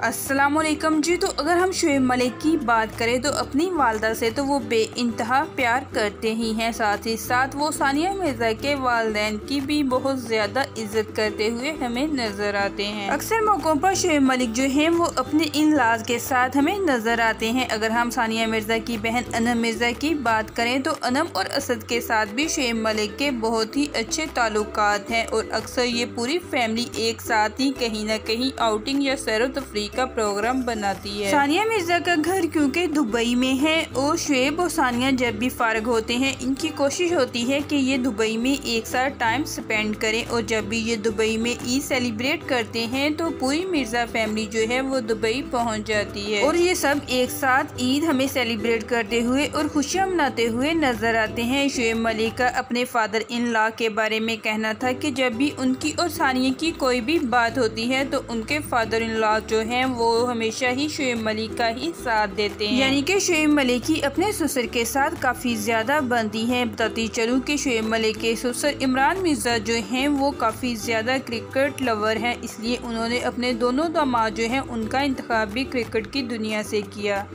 वालेकुम जी। तो अगर हम शुएब मलिक की बात करें तो अपनी वालदा से तो वो बे इंतहा प्यार करते ही हैं। साथ ही साथ वो सानिया मिर्ज़ा के वालदेन की भी बहुत ज़्यादा इज़्ज़त करते हुए हमें नज़र आते हैं। अक्सर मौक़ों पर शुएब मलिक जो हैं, वो अपने इन लाज के साथ हमें नज़र आते हैं। अगर हम सानिया मिर्ज़ा की बहन अनम मिर्ज़ा की बात करें तो अनम और असद के साथ भी शुएब मलिक के बहुत ही अच्छे ताल्लुक हैं और अक्सर ये पूरी फैमिली एक साथ ही कहीं ना कहीं आउटिंग या सैर तफरी का प्रोग्राम बनाती है। सानिया मिर्ज़ा का घर क्योंकि दुबई में है और शुएब और सानिया जब भी फारग होते हैं, इनकी कोशिश होती है कि ये दुबई में एक साथ टाइम स्पेंड करें और जब भी ये दुबई में ईद सेलिब्रेट करते हैं तो पूरी मिर्ज़ा फैमिली जो है वो दुबई पहुँच जाती है। और ये सब एक साथ ईद हमें सेलिब्रेट करते हुए और खुशियाँ मनाते हुए नज़र आते हैं। शुएब मलिक का अपने फादर इन लॉ के बारे में कहना था कि जब भी उनकी और सानिया की कोई भी बात होती है तो उनके फादर इन लॉ जो है वो हमेशा ही शुएब मलिक का ही साथ देते हैं। यानी कि शुएब मलिक ही अपने ससुर के साथ काफ़ी ज़्यादा बनती हैं। बताती चलूँ कि शुएब मलिक के ससुर इमरान मिर्ज़ा जो हैं, वो काफ़ी ज़्यादा क्रिकेट लवर हैं, इसलिए उन्होंने अपने दोनों दामाद जो हैं, उनका इंतखब भी क्रिकेट की दुनिया से किया।